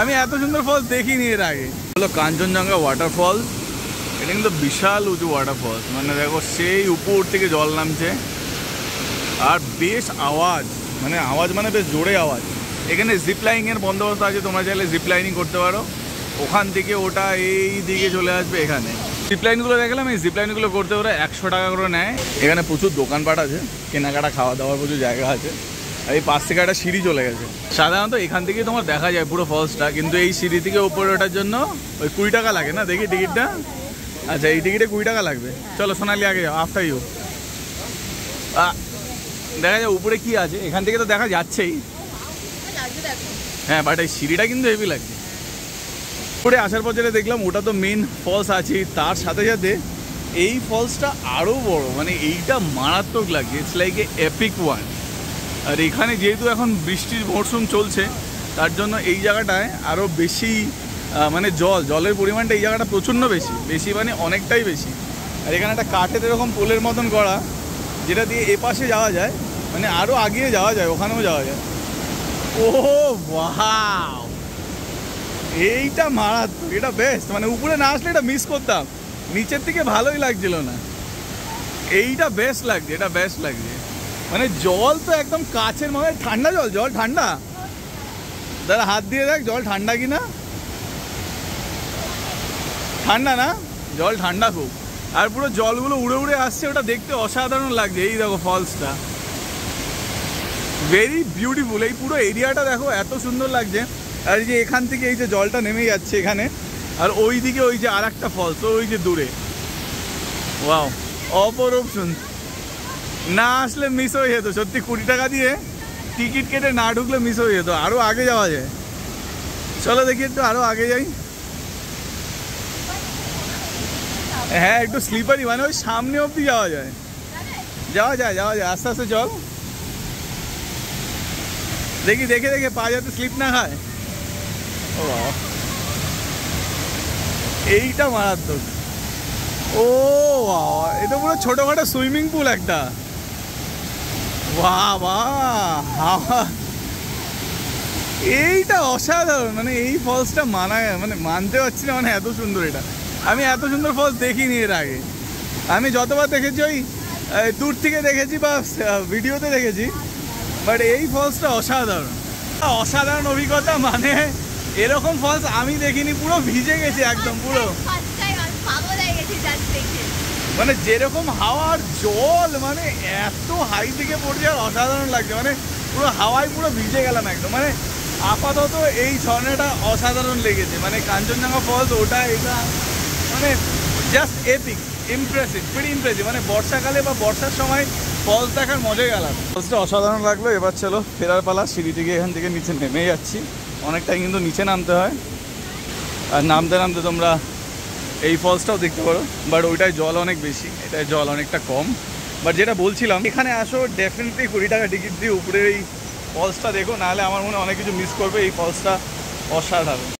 আমি এত সুন্দর ফলস দেখিনি এর আগে। হলো কাঞ্চনজঙ্ঘা ওয়াটারফল এটা কিন্তু বিশাল উঁচু ওয়াটার ওয়াটারফলস মানে দেখো সেই উপর থেকে জল নামছে। আর বেশ আওয়াজ। মানে আওয়াজ মানে বেশ জোরে আওয়াজ। এখানে জিপ লাইনের বন্দোবস্ত আছে, তোমরা চাইলে জিপ লাইনিং করতে পারো। ওখান থেকে ওটা এই দিকে চলে আসবে এখানে। জিপ লাইনগুলো দেখলাম, এই জিপ লাইনগুলো করতে ওরা একশো টাকা করে নেয়। এখানে প্রচুর দোকানপাট আছে, কেনাকাটা খাওয়া দাওয়ার প্রচুর জায়গা আছে। এই পাশ থেকে একটা সিঁড়ি চলে গেছে। সাধারণত এখান থেকেই তোমার দেখা যায় পুরো ফলসটা কিন্তু এই সিঁড়ি থেকে উপরে ওঠার জন্য ওই কুড়ি টাকা লাগে না? দেখি টিকিটটা। আচ্ছা এই টিকিটে কুড়ি টাকা লাগবে। চলো, সোনালি, আগে যাও আফটার ইউ দেখা যায় উপরে কি আছে। এখান থেকে তো দেখা যাচ্ছেই। হ্যাঁ বাট এই সিঁড়িটা কিন্তু হেভি লাগছে। উপরে আসার পর যেটা দেখলাম, ওটা তো মেন ফলস আছে তার সাথে সাথে এই ফলসটা আরও বড়। মানে এইটা মারাত্মক লাগছে। It's like a epic one আর এখানে যেহেতু এখন বৃষ্টির মরশুম চলছে, তার জন্য এই জায়গাটায় আরও বেশি মানে জল, জলের পরিমাণটা এই জায়গাটা প্রচণ্ড বেশি বেশি মানে অনেকটাই বেশি। আর এখানে একটা কাঠের এরকম পোলের মতন করা যেটা দিয়ে এপাশে যাওয়া যায় মানে আরও আগিয়ে যাওয়া যায়, ওখানেও যাওয়া যায়। ও ওয়াও! এইটা মারাত্মক, এটা বেস্ট মানে উপরে না আসলে এটা মিস করতাম। নিচের থেকে ভালোই লাগছিল না। এইটা বেস্ট লাগছে, এটা বেস্ট লাগছে। মানে জল তো একদম কাছের মনে ঠান্ডা জল জল ঠান্ডা। দাদা, হাত দিয়ে দেখ, জল ঠান্ডা কি না ঠান্ডা না? জল ঠান্ডা খুব। আর পুরো জলগুলো উড়ে উড়ে আসছে, ওটা দেখতে অসাধারণ লাগছে। এই দেখো ফলসটা। ভেরি বিউটিফুল এই পুরো এরিয়াটা দেখো, এত সুন্দর লাগছে। আর এই যে এখান থেকে এই যে জলটা নেমে যাচ্ছে এখানে, আর ওই দিকে ওই যে আর একটা ফলস, ওই যে দূরে। ওয়াও অপরূপ সুন্দর না আসলে মিস হয়ে যেত, সত্যি কুড়ি টাকা দিয়ে টিকিট কেটে না ঢুকলে মিস হয়ে যেত আরও আগে যাওয়া যায়। চলো দেখি একটু আরও আগে যাই। হ্যাঁ একটু স্লিপারি মানে ওই সামনে অবধি যাওয়া যায়। যাওয়া যায় যাওয়া যায়, আস্তে আস্তে চল। দেখি, দেখে দেখে পা যাতে স্লিপ না খায় ও এইটা মারাত্মক। ও এটা পুরো ছোটোখাটো সুইমিং পুল একটা। হাওয়া এইটা অসাধারণ মানে এই ফলসটা মানায় মানে মানতে পারছি না মানে এত সুন্দর এটা। আমি এত সুন্দর ফলস দেখিনি এর আগে। আমি যতবার দেখেছি ওই দূর থেকে দেখেছি বা ভিডিওতে দেখেছি বাট এই ফলসটা অসাধারণ। অসাধারণ অভিজ্ঞতা মানে এরকম ফলস আমি দেখিনি, পুরো ভিজে গেছি একদম, পুরো। মানে যেরকম হাওয়ার জল মানে এত হাই থেকে পড়ছে আর অসাধারণ লাগছে। মানে পুরো হাওয়ায় পুরো ভিজে গেলাম একদম। মানে আপাতত এই ঝর্ণাটা অসাধারণ লেগেছে। মানে কাঞ্চনজঙ্ঘা ফলস ওটা, এটা মানে just epic impressive very impressive মানে বর্ষাকালে বা বর্ষার সময় ফলস দেখার মজাই আলাদা ফলসটা অসাধারণ লাগল। এবার চলো, ফেরার পালা সিঁড়ি থেকে এখান থেকে নিচে নেমে যাচ্ছি। অনেকটাই কিন্তু নিচে নামতে হয়। আর নামতে নামতে তোমরা এই ফলসটাও দেখতে পারো বাট ওইটায় জল অনেক বেশি, এটায় জল অনেকটা কম। বাট যেটা বলছিলাম, এখানে আসো ডেফিনেটলি কুড়ি টাকা টিকিট দিয়ে উপরে এই ফলসটা দেখো, নাহলে আমার মনে অনেক কিছু মিস করবে, এই ফলসটা অসাধারণ।